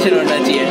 कैसे होना चाहिए।